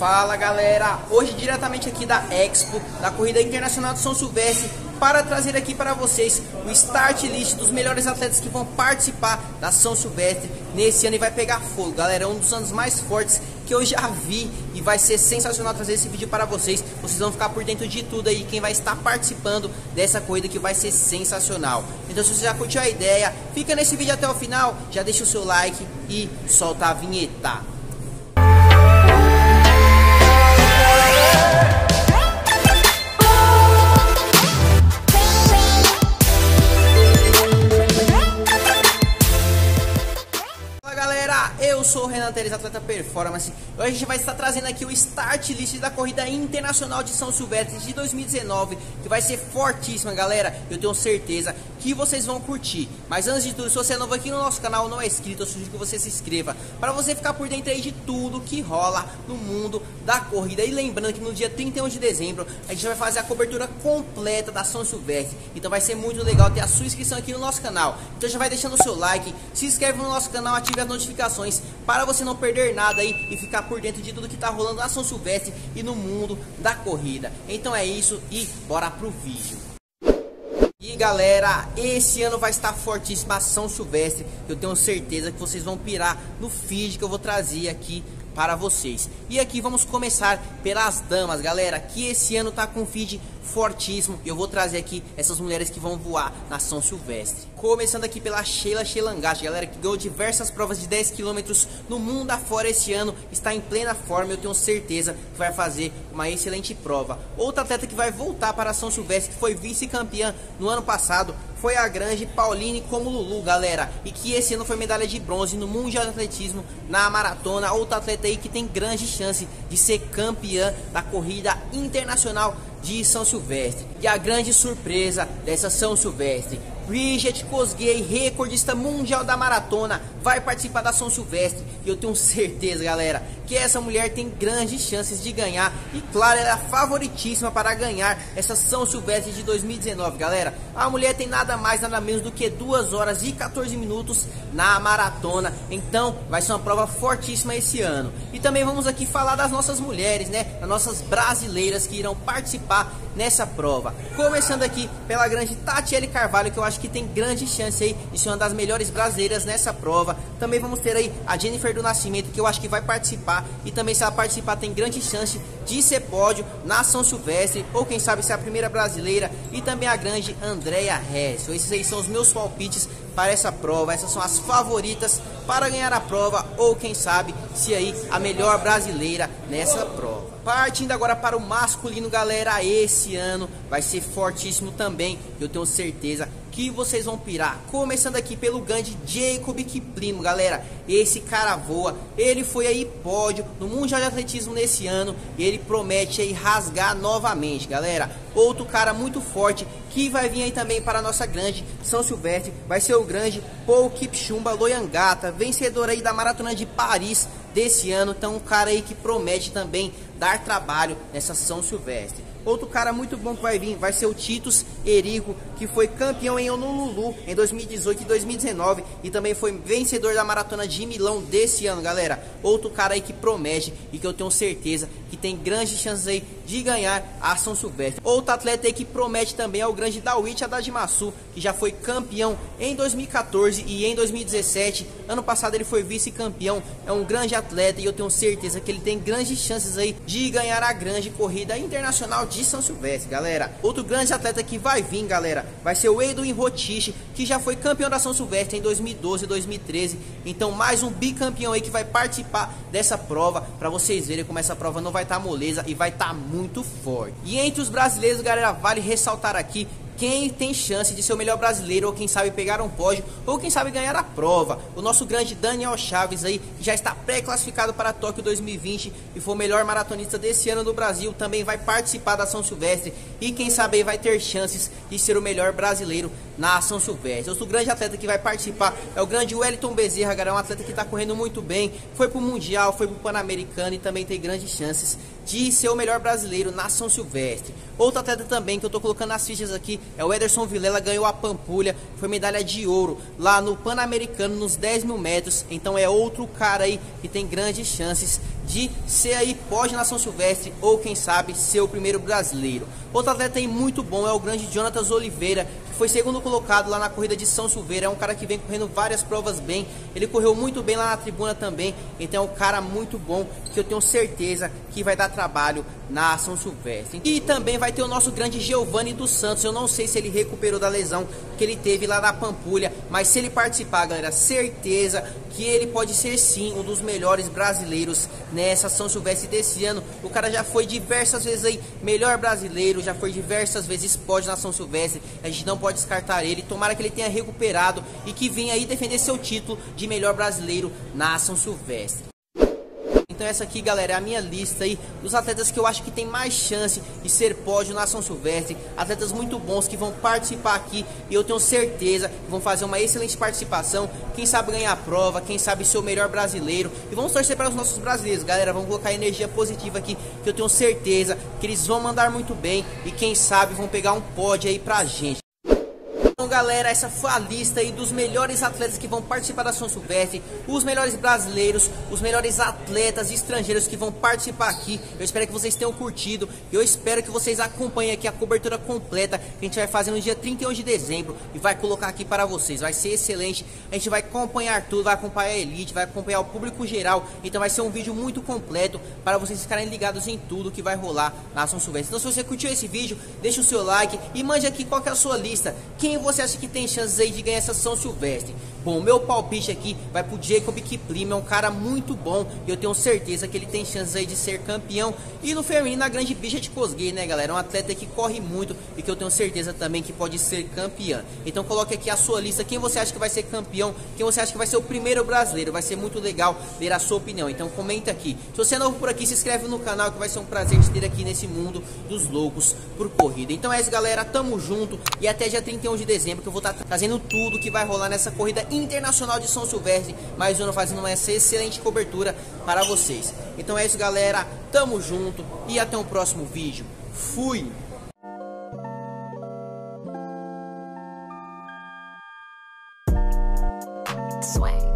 Fala galera, hoje diretamente aqui da Expo, da Corrida Internacional de São Silvestre, para trazer aqui para vocês o start list dos melhores atletas que vão participar da São Silvestre nesse ano e vai pegar fogo, galera. É um dos anos mais fortes que eu já vi e vai ser sensacional trazer esse vídeo para vocês. Vocês vão ficar por dentro de tudo aí, quem vai estar participando dessa corrida que vai ser sensacional. Então se você já curtiu a ideia, fica nesse vídeo até o final, já deixa o seu like e solta a vinheta. Eu sou o Renan Teres, atleta Performance. Hoje a gente vai estar trazendo aqui o start list da corrida internacional de São Silvestre de 2019, que vai ser fortíssima, galera. Eu tenho certeza que vocês vão curtir. Mas antes de tudo, se você é novo aqui no nosso canal, não é inscrito, eu sugiro que você se inscreva para você ficar por dentro aí de tudo que rola no mundo da corrida. E lembrando que no dia 31 de dezembro a gente vai fazer a cobertura completa da São Silvestre. Então vai ser muito legal ter a sua inscrição aqui no nosso canal. Então já vai deixando o seu like, se inscreve no nosso canal, ative as notificações para você não perder nada aí e ficar por dentro de tudo que está rolando na São Silvestre e no mundo da corrida. Então é isso e bora pro vídeo. E galera, esse ano vai estar fortíssima a São Silvestre. Eu tenho certeza que vocês vão pirar no feed que eu vou trazer aqui para vocês. E aqui vamos começar pelas damas, galera, que esse ano tá com feed fortíssimo. Eu vou trazer aqui essas mulheres que vão voar na São Silvestre. Começando aqui pela Sheila Shelangache, galera, que ganhou diversas provas de 10 km no mundo afora esse ano, está em plena forma, eu tenho certeza que vai fazer uma excelente prova. Outra atleta que vai voltar para São Silvestre, que foi vice-campeã no ano passado, foi a grande Pauline como Lulu, galera. E que esse ano foi medalha de bronze no Mundial de Atletismo na maratona. Outra atleta aí que tem grande chance de ser campeã da corrida internacional de São Silvestre. E a grande surpresa dessa São Silvestre Bridget Kosgei, recordista mundial da maratona, vai participar da São Silvestre. E eu tenho certeza, galera, que essa mulher tem grandes chances de ganhar. E claro, ela é a favoritíssima para ganhar essa São Silvestre de 2019, galera. A mulher tem nada mais, nada menos do que 2 horas e 14 minutos na maratona. Então, vai ser uma prova fortíssima esse ano. E também vamos aqui falar das nossas mulheres, né? Das nossas brasileiras que irão participar nessa prova. Começando aqui pela grande Tatiele Carvalho, que eu acho que tem grande chance aí de ser uma das melhores brasileiras nessa prova. Também vamos ter aí a Jennifer do Nascimento, que eu acho que vai participar. E também se ela participar tem grande chance de ser pódio na São Silvestre. Ou quem sabe ser a primeira brasileira. E também a grande Andrea Hess. Esses aí são os meus palpites para essa prova. Essas são as favoritas para ganhar a prova. Ou quem sabe se aí a melhor brasileira nessa prova. Partindo agora para o masculino, galera, esse ano vai ser fortíssimo também. Eu tenho certeza que vocês vão pirar. Começando aqui pelo grande Jacob Kiplimo, galera. Esse cara voa. Ele foi aí pódio no Mundial de Atletismo nesse ano. Ele promete aí rasgar novamente, galera. Outro cara muito forte que vai vir aí também para a nossa grande São Silvestre. Vai ser o grande Paul Kipchumba Loyangata, vencedor aí da Maratona de Paris desse ano. Então um cara aí que promete também dar trabalho nessa São Silvestre. Outro cara muito bom que vai vir vai ser o Titus Erigo, que foi campeão em Honolulu em 2018 e 2019 e também foi vencedor da maratona de Milão desse ano, galera. Outro cara aí que promete e que eu tenho certeza que tem grandes chances aí de ganhar a São Silvestre. Outro atleta aí que promete também é o grande Dawit Adadimasu, que já foi campeão em 2014 e em 2017. Ano passado ele foi vice-campeão. É um grande atleta e eu tenho certeza que ele tem grandes chances aí de ganhar a grande corrida internacional de São Silvestre, galera. Outro grande atleta que vai vir, galera, vai ser o Edwin Rotiche, que já foi campeão da São Silvestre em 2012 e 2013. Então, mais um bicampeão aí que vai participar dessa prova, para vocês verem como essa prova não vai estar tá moleza e vai estar tá muito forte. E entre os brasileiros, galera, vale ressaltar aqui quem tem chance de ser o melhor brasileiro, ou quem sabe pegar um pódio, ou quem sabe ganhar a prova. O nosso grande Daniel Chaves aí já está pré-classificado para Tóquio 2020 e foi o melhor maratonista desse ano do Brasil, também vai participar da São Silvestre e quem sabe vai ter chances de ser o melhor brasileiro na São Silvestre. Outro grande atleta que vai participar é o grande Wellington Bezerra, galera, é um atleta que está correndo muito bem, foi para o Mundial, foi para o Pan-Americano e também tem grandes chances de ser o melhor brasileiro na São Silvestre. Outro atleta também que eu estou colocando nas fichas aqui é o Ederson Vilela, ganhou a Pampulha, foi medalha de ouro lá no Pan-Americano nos 10 mil metros. Então é outro cara aí que tem grandes chances de ser aí pós na São Silvestre ou quem sabe ser o primeiro brasileiro. Outro atleta aí muito bom é o grande Jonatas Oliveira, que foi segundo colocado lá na corrida de São Silveira. É um cara que vem correndo várias provas bem. Ele correu muito bem lá na tribuna também. Então é um cara muito bom que eu tenho certeza que vai dar trabalho na São Silvestre. E também vai ter o nosso grande Giovanni dos Santos. Eu não sei se ele recuperou da lesão que ele teve lá na Pampulha, mas se ele participar, galera, certeza que ele pode ser sim um dos melhores brasileiros nessa São Silvestre desse ano. O cara já foi diversas vezes aí melhor brasileiro, já foi diversas vezes pode na São Silvestre. A gente não pode descartar ele. Tomara que ele tenha recuperado e que venha aí defender seu título de melhor brasileiro na São Silvestre. Então essa aqui, galera, é a minha lista aí dos atletas que eu acho que tem mais chance de ser pódio na São Silvestre. Atletas muito bons que vão participar aqui e eu tenho certeza que vão fazer uma excelente participação. Quem sabe ganhar a prova, quem sabe ser o melhor brasileiro. E vamos torcer para os nossos brasileiros, galera. Vamos colocar energia positiva aqui, que eu tenho certeza que eles vão mandar muito bem e quem sabe vão pegar um pódio aí pra gente. Então galera, essa foi a lista aí dos melhores atletas que vão participar da São Silvestre, os melhores brasileiros, os melhores atletas estrangeiros que vão participar aqui. Eu espero que vocês tenham curtido, eu espero que vocês acompanhem aqui a cobertura completa que a gente vai fazer no dia 31 de dezembro e vai colocar aqui para vocês. Vai ser excelente, a gente vai acompanhar tudo, vai acompanhar a elite, vai acompanhar o público geral, então vai ser um vídeo muito completo para vocês ficarem ligados em tudo que vai rolar na São Silvestre. Então se você curtiu esse vídeo, deixa o seu like e mande aqui qual é a sua lista, quem você você acha que tem chances aí de ganhar essa São Silvestre? Bom, meu palpite aqui vai pro Jacob Kiplima, é um cara muito bom e eu tenho certeza que ele tem chances aí de ser campeão. E no feminino, a grande bicha de Cosguei, né, galera? É um atleta que corre muito e que eu tenho certeza também que pode ser campeã. Então coloque aqui a sua lista, quem você acha que vai ser campeão, quem você acha que vai ser o primeiro brasileiro. Vai ser muito legal ver a sua opinião. Então comenta aqui. Se você é novo por aqui, se inscreve no canal que vai ser um prazer te ter aqui nesse mundo dos loucos por corrida. Então é isso, galera. Tamo junto e até dia 31 de dezembro que eu vou estar tá trazendo tudo que vai rolar nessa corrida Internacional de São Silvestre, mais um ano fazendo uma excelente cobertura para vocês. Então é isso, galera. Tamo junto e até o um próximo vídeo. Fui! sway.